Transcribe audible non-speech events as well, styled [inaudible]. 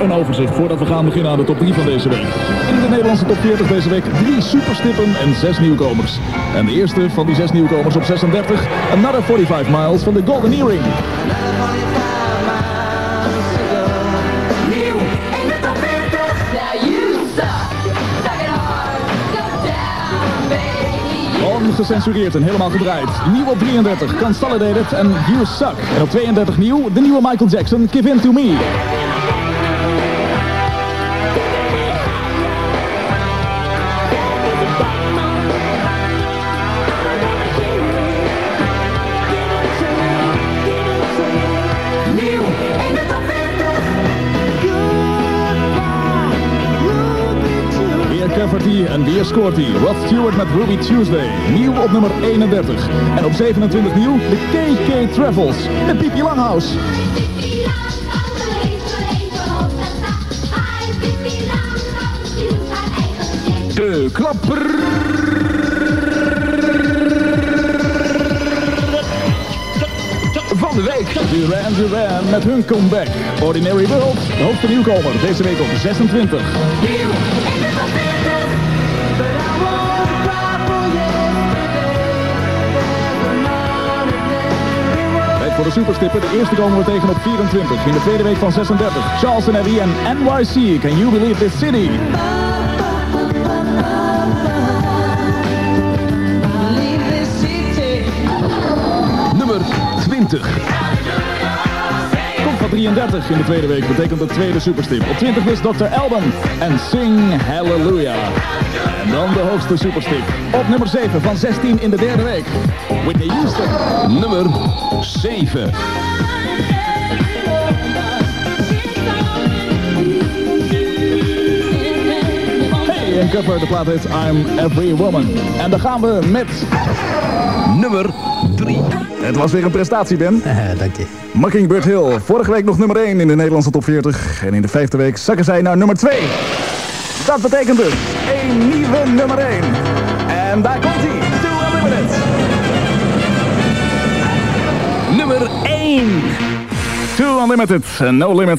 Een overzicht voordat we gaan beginnen aan de top 3 van deze week. In de Nederlandse top 40 deze week drie superstippen en zes nieuwkomers. En de eerste van die zes nieuwkomers op 36, Another 45 Miles van de Golden Earring. Nieuw in de top 40. Now you suck. Suck it hard. Go down, baby. Ongecensureerd en helemaal gedraaid. Nieuw op 33, Consolidated en You Suck. En op 32 nieuw, de nieuwe Michael Jackson, Give In To Me. 40. Weer covert hij en weer scoort hij. Rod Stewart met Ruby Tuesday. Nieuw op nummer 31. En op 27 nieuw, de KK Travels. Met Pipi Langhouse. De klapper. Van de week. Duran Duran met hun comeback. Ordinary World, de hoogste nieuwkomer. Deze week op 26. Voor de superstippen. De eerste komen we tegen op 24. In de tweede week van 36. Charles en Eddie en NYC. Can you believe this city? Nummer 20. Komt van 33 in de tweede week. Betekent de tweede superstip. Op 20 is Dr. Alban. En Sing Hallelujah. Dan de hoogste superstip. Op nummer 7 van 16 in de derde week. Whitney Houston. Nummer 7. Hey, en cover. De plaat heet I'm Every Woman. En dan gaan we met... Nummer 3. Het was weer een prestatie, Ben. [laughs] dank je. Mockingbird Hill. Vorige week nog nummer 1 in de Nederlandse top 40. En in de vijfde week zakken zij naar nummer 2. Dat betekent dus nieuwe nummer 1. En daar komt hij. To Unlimited. Nummer 1. To Unlimited. No Limit.